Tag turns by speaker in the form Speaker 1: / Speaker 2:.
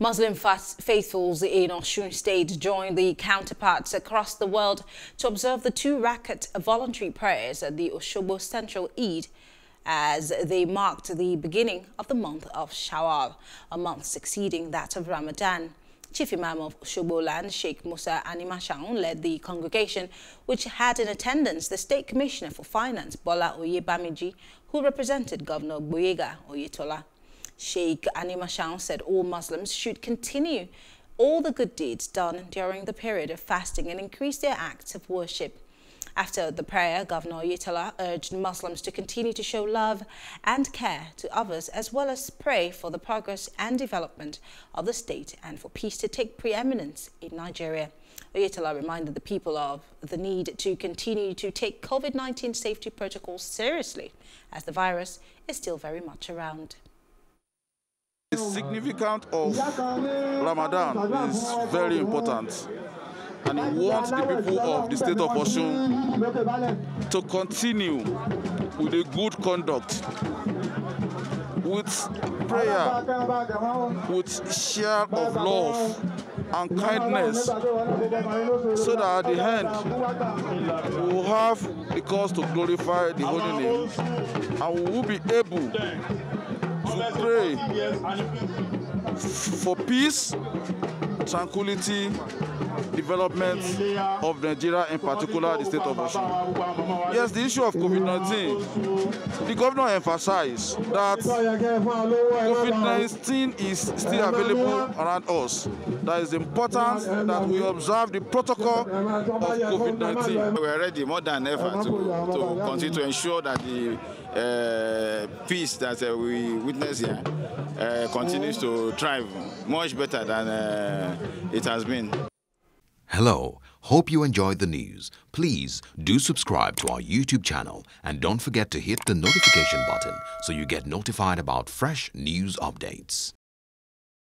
Speaker 1: Muslim faithfuls in Osun State joined the counterparts across the world to observe the two rakat voluntary prayers at the Osogbo Central Eid as they marked the beginning of the month of Shawwal, a month succeeding that of Ramadan. Chief Imam of Osogbo Land, Sheikh Musa Animashaun, led the congregation, which had in attendance the State Commissioner for Finance, Bola Oyebamiji, who represented Governor Gboyega Oyetola. Sheikh Animashaun said all Muslims should continue all the good deeds done during the period of fasting and increase their acts of worship. After the prayer, Governor Oyetola urged Muslims to continue to show love and care to others as well as pray for the progress and development of the state and for peace to take preeminence in Nigeria. Oyetola reminded the people of the need to continue to take COVID-19 safety protocols seriously as the virus is still very much around.
Speaker 2: The significance of Ramadan is very important. And he wants the people of the state of Osun to continue with a good conduct, with prayer, with share of love and kindness, so that at the end we will have the cause to glorify the holy name and we will be able to pray for peace, tranquility, development of Nigeria, in particular the state of Osun. Yes, the issue of COVID-19, the governor emphasized that COVID-19 is still available around us. That is important that we observe the protocol of COVID-19.
Speaker 3: We are ready more than ever to, to continue to ensure that the uh, peace that uh, we witness here uh, continues to thrive much better than uh, it has been.
Speaker 4: Hello, hope you enjoyed the news. Please do subscribe to our YouTube channel and don't forget to hit the notification button so you get notified about fresh news updates.